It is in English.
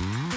Mm-hmm.